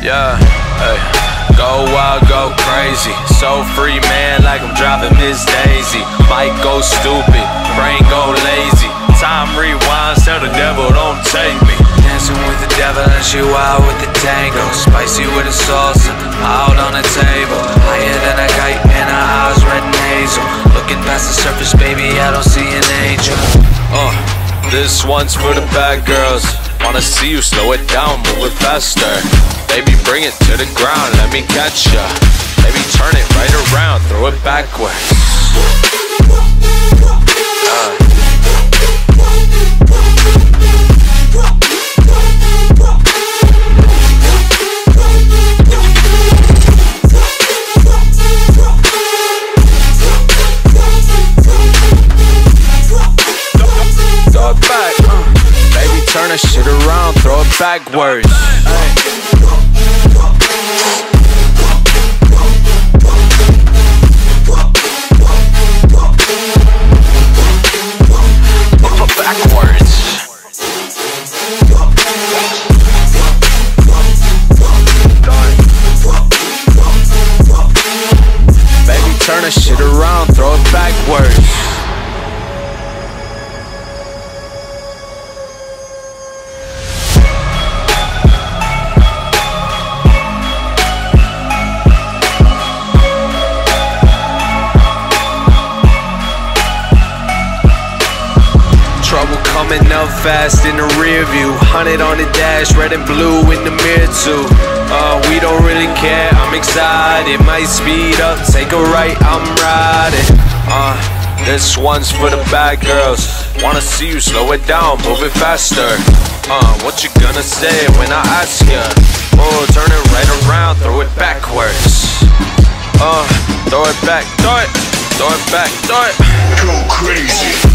Yeah, hey. Go wild, go crazy. So free, man, like I'm driving Miss Daisy. Might go stupid, brain go lazy. Time rewinds, tell the devil don't take me. Dancing with the devil and she wild with the tango. Spicy with the salsa, out on the table. Higher than a kite and her eyes red and hazel. Looking past the surface, baby, I don't see an angel. Uh, this one's for the bad girls. Wanna see you slow it down, move it faster. Baby, bring it to the ground, let me catch ya. Baby, turn it right around, throw it backwards. Uh. Throw it back. Baby, turn that shit around, throw it backwards. Ay. Coming up fast in the rear view. Hundred on the dash, red and blue in the mirror too. Uh, we don't really care. I'm excited. Might speed up, take a right. I'm riding. Uh, this one's for the bad girls. Wanna see you slow it down, move it faster. Uh, what you gonna say when I ask ya? Oh, turn it right around, throw it backwards. Uh, throw it back, throw it, throw it back, throw it. Go crazy.